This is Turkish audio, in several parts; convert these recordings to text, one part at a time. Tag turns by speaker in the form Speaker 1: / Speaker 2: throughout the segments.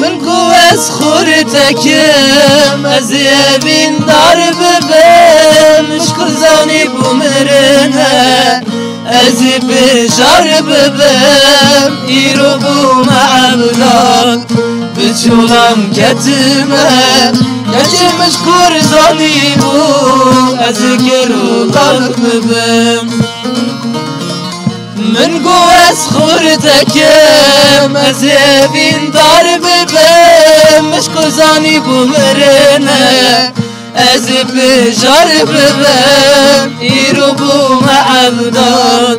Speaker 1: من قوز خور تکم از یبین دار ببم مشکل زانی بومرنه از بشار ببم ایرو بوم عبدان بچولم کتمه. گچه مشکور زانی بوم از گرو قلق ببم من قوس خورتكم از بین دار ببم مشکو زانی بمرنه از بجار ببم ایرو بو معبدان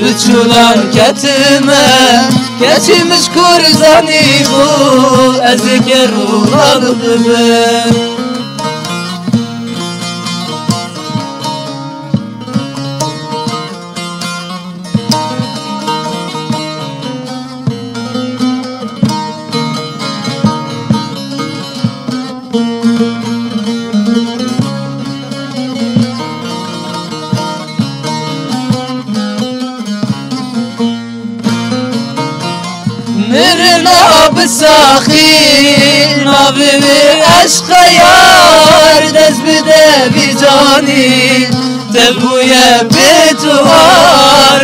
Speaker 1: بچولان کتمه کچی مشکور زانی بو از کرو ببم. ناب ساخی ناب عشق یار دست بده بی جانی. تبوی به تو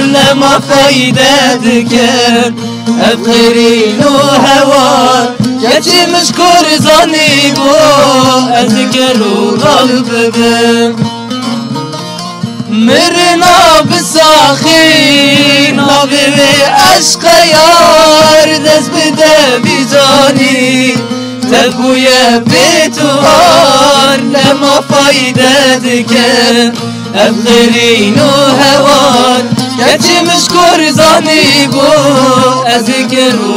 Speaker 1: لما فیدت کرد. افخری نو هوار گچی مشکور زانی بو از گلو قلب بم مرنا بساخين حبيبي عشق یار تبوی بیتوار لما فایده دکن افغرین و هوار کچی مشکور زانی بو از کرو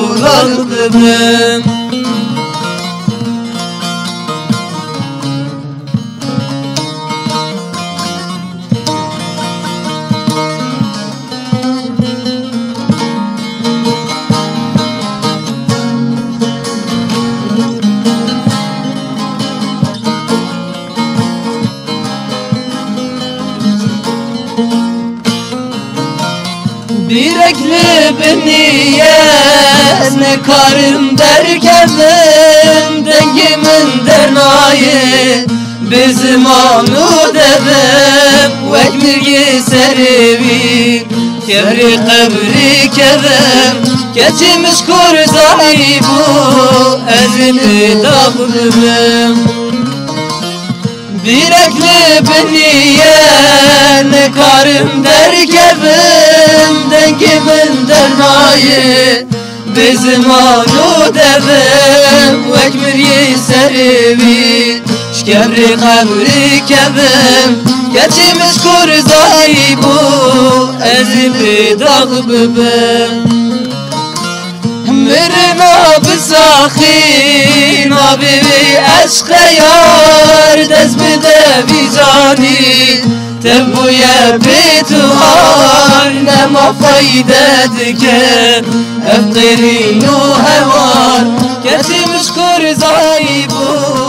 Speaker 1: Yürekli beni ne karım derkendim Dengimin dernayı bizim anu devem Vekmirgi serivim Kevri kevri kevem Geçmiş kurzani bu Ezini dağılımım Birekli beniye ne karım derkebim Dengimin dernayı bizim anu devim Vekmir serivi şkevri kabri kebim Geçmiş kurzayı bu ezimi dağ bibim Mirna bizaxi nabibi aşka yar Dez bide bizani Tembuye bituhan Nema fayda diken Eftirin u hevan Ketimiş kur zaybun